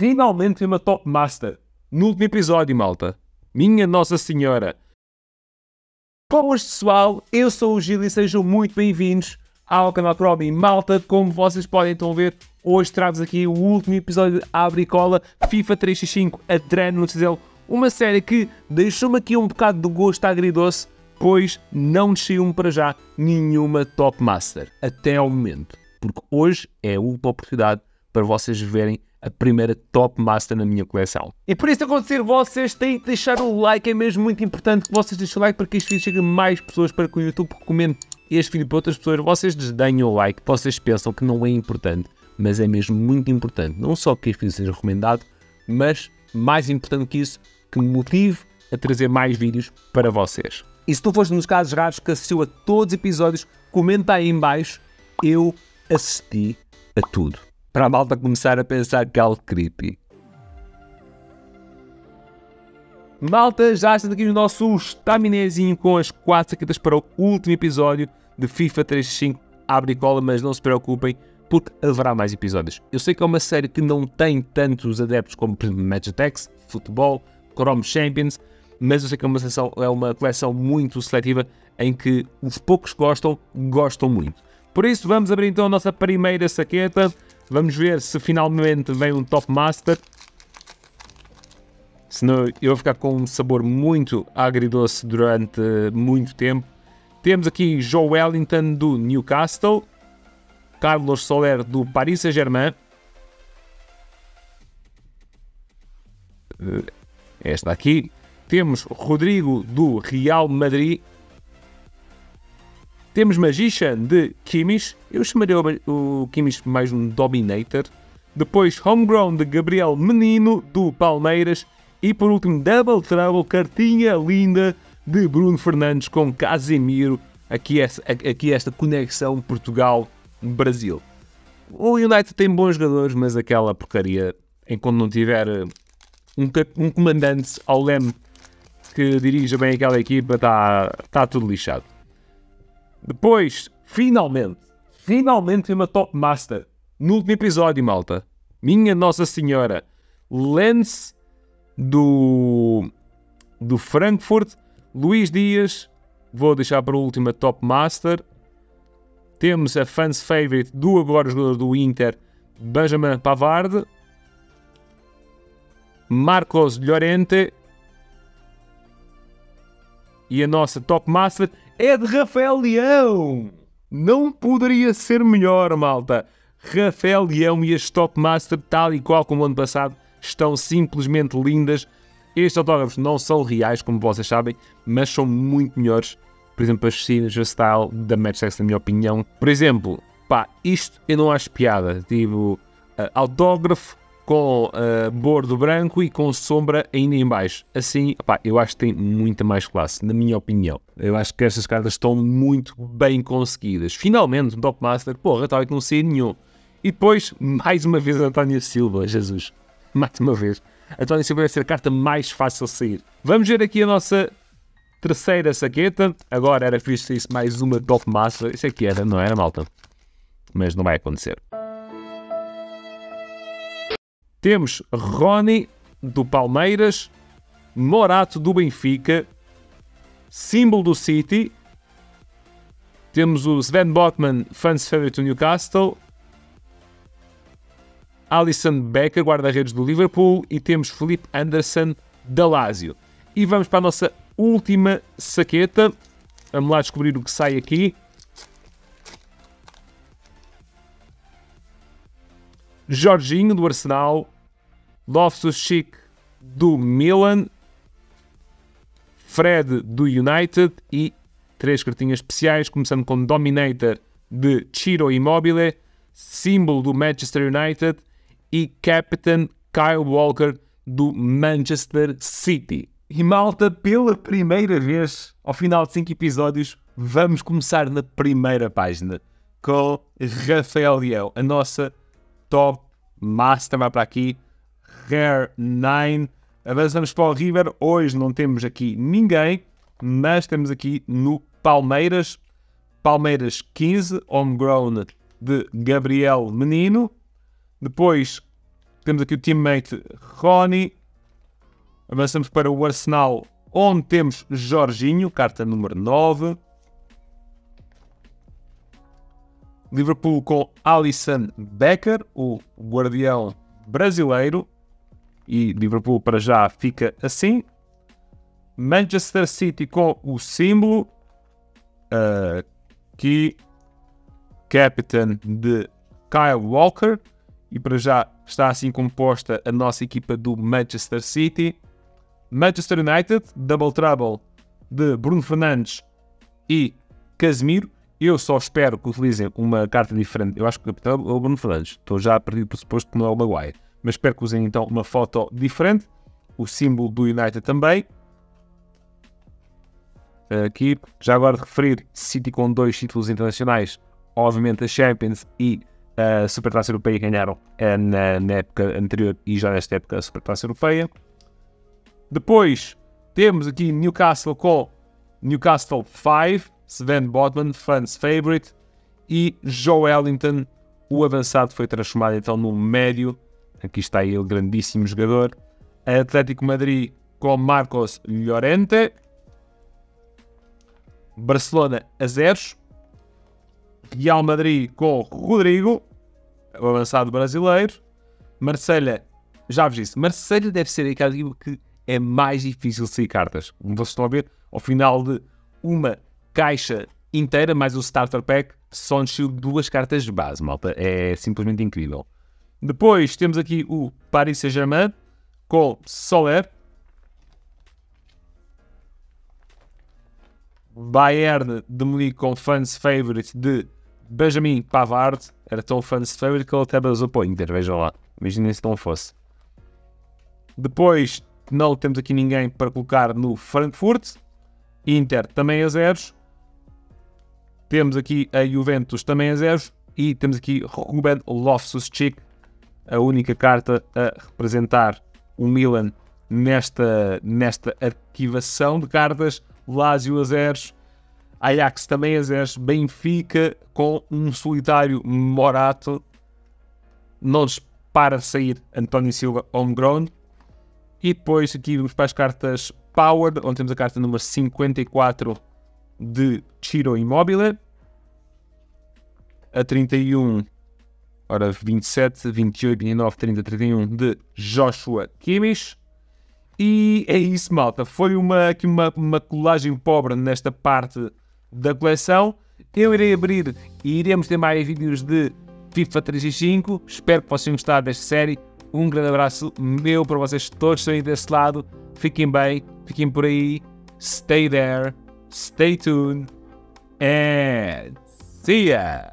finalmente uma Top Master. No último episódio, malta. Minha Nossa Senhora. Boas pessoal, eu sou o Gil e sejam muito bem-vindos ao canal Promi Malta. Como vocês podem então ver, hoje trago-vos aqui o último episódio de Abricola FIFA 365 Adreno no Cisel. Uma série que deixou-me aqui um bocado do gosto agridoce, pois não desceu-me para já nenhuma Top Master, até ao momento. Porque hoje é a última oportunidade para vocês verem a primeira Top Master na minha coleção. E por isso acontecer, vocês têm que deixar o like, é mesmo muito importante que vocês deixem o like para que este vídeo chegue a mais pessoas, para que o YouTube recomende este vídeo para outras pessoas. Vocês desdenham o like, vocês pensam que não é importante, mas é mesmo muito importante. Não só que este vídeo seja recomendado, mas mais importante que isso, que me motive a trazer mais vídeos para vocês. E se tu foste nos casos raros que assistiu a todos os episódios, comenta aí em baixo, eu assisti a tudo para a malta começar a pensar que é algo creepy. Malta, já está aqui o nosso estaminézinho com as 4 saquetas para o último episódio de FIFA 35 Abre cola, mas não se preocupem, porque haverá mais episódios. Eu sei que é uma série que não tem tantos adeptos como, Match Attacks, Futebol, Chrome Champions, mas eu sei que é uma, sessão, é uma coleção muito seletiva em que os poucos gostam, gostam muito. Por isso, vamos abrir então a nossa primeira saqueta. Vamos ver se finalmente vem um Top Master. Senão eu vou ficar com um sabor muito agridoce durante muito tempo. Temos aqui Joe Wellington do Newcastle. Carlos Soler do Paris Saint-Germain. Eh, esta aqui. Temos Rodrigo do Real Madrid. Temos Magician de Kimmich. Eu chamaria o, Kimmich mais um Dominator. Depois Homegrown de Gabriel Menino do Palmeiras. E por último Double Trouble, cartinha linda de Bruno Fernandes com Casemiro. Aqui esta, aqui esta conexão Portugal-Brasil. O United tem bons jogadores, mas aquela porcaria, enquanto não tiver eh, um, um comandante ao leme que dirija bem aquela equipa, está tá tudo lixado. Depois, finalmente, finalmente uma Top Master. No último episódio, malta. Minha Nossa Senhora. Lens do, do Frankfurt. Luís Dias. Vou deixar para a última Top Master. Temos a fans favorite do agora jogador do Inter, Benjamin Pavard. Marcos Llorente. E a nossa Top Master é de Rafael Leão. Não poderia ser melhor, malta. Rafael Leão e as Top Master, tal e qual como ano passado, estão simplesmente lindas. Estes autógrafos não são reais, como vocês sabem, mas são muito melhores. Por exemplo, as signature style da Match na minha opinião. Por exemplo, pá, isto eu não acho piada. Tipo, uh, autógrafo com uh, bordo branco e com sombra ainda em baixo. Assim, eu acho que tem muita mais classe, na minha opinião. Eu acho que estas cartas estão muito bem conseguidas. Finalmente, um Top Master, porra, estava que não sei nenhum. E depois, mais uma vez, António Silva, Jesus. Mais uma vez. António Silva vai ser a carta mais fácil de sair. Vamos ver aqui a nossa terceira saqueta. Agora era fixe isso mais uma Top Master. Isso aqui era, não era, malta? Mas não vai acontecer. Temos Rony do Palmeiras, Morato do Benfica, símbolo do City. Temos o Sven Botman, fans favorite do Newcastle. Alisson Becker, guarda-redes do Liverpool. E temos Felipe Anderson da Lazio. E vamos para a nossa última saqueta. Vamos lá descobrir o que sai aqui. Jorginho do Arsenal, Loftus-Cheek do Milan, Fred do United e três cartinhas especiais, começando com Dominator de Ciro Immobile, símbolo do Manchester United e Captain Kyle Walker do Manchester City. E malta, pela primeira vez, ao final de cinco episódios, vamos começar na primeira página com Rafael Leão, a nossa top master vai para aqui, Rare 9. Avançamos para o River. Hoje não temos aqui ninguém, mas temos aqui no Palmeiras. Palmeiras 15, homegrown de Gabriel Menino. Depois temos aqui o teammate Rony. Avançamos para o Arsenal, onde temos Jorginho, carta número 9. Liverpool com Alisson Becker, o guardião brasileiro. E Liverpool para já fica assim. Manchester City com o símbolo uh, que captain de Kyle Walker. E para já está assim composta a nossa equipa do Manchester City. Manchester United, Double Trouble de Bruno Fernandes e Casemiro. Eu só espero que utilizem uma carta diferente. Eu acho que o capitão é o Bruno Fernandes. Estou já a partir do pressuposto que não é o Maguire. Mas espero que usem então uma foto diferente. O símbolo do United também. Aqui, já agora de referir, City com dois títulos internacionais. Obviamente a Champions e a Supertaça Europeia ganharam eh, na, na época anterior e já nesta época a Supertaça Europeia. Depois temos aqui Newcastle com Newcastle 5 Sven Botman, fans favorite, e Joe Ellington, o avançado, foi transformado então no médio. Aqui está ele, grandíssimo jogador. Atlético Madrid com Marcos Llorente. Barcelona a zeros. Real Madrid com Rodrigo, o avançado brasileiro. Marselha, já vos disse, Marselha deve ser aquele que é mais difícil sair cartas. Como vocês estão a ver, ao final de uma caixa inteira, mais o Starter Pack, só nos duas cartas de base, malta. É simplesmente incrível. Depois temos aqui o Paris Saint-Germain com Soler. Bayern de Munique com fans favorite de Benjamin Pavard. Era tão fans favorite que ele até basou para o Inter, vejam lá. Imaginem se não fosse. Depois não temos aqui ninguém para colocar no Frankfurt. Inter também a zeros. Temos aqui a Juventus também a zeros. E temos aqui Ruben Loftus-Cheek, a única carta a representar o Milan nesta, nesta arquivação de cartas. Lazio a zeros. Ajax também a zeros. Benfica com um solitário Morato. Não para sair António Silva homegrown. E depois aqui vamos para as cartas Power, onde temos a carta número 54 de Chiro Immobile. A 31, ora 27, 28, 29, 30, 31 de Joshua Kimmich. E é isso, malta. Foi uma, aqui uma, uma colagem pobre nesta parte da coleção. Eu irei abrir e iremos ter mais vídeos de FIFA 35. Espero que vocês tenham gostado desta série. Um grande abraço meu para vocês todos aí desse lado. Fiquem bem, fiquem por aí. Stay there. Stay tuned and see ya!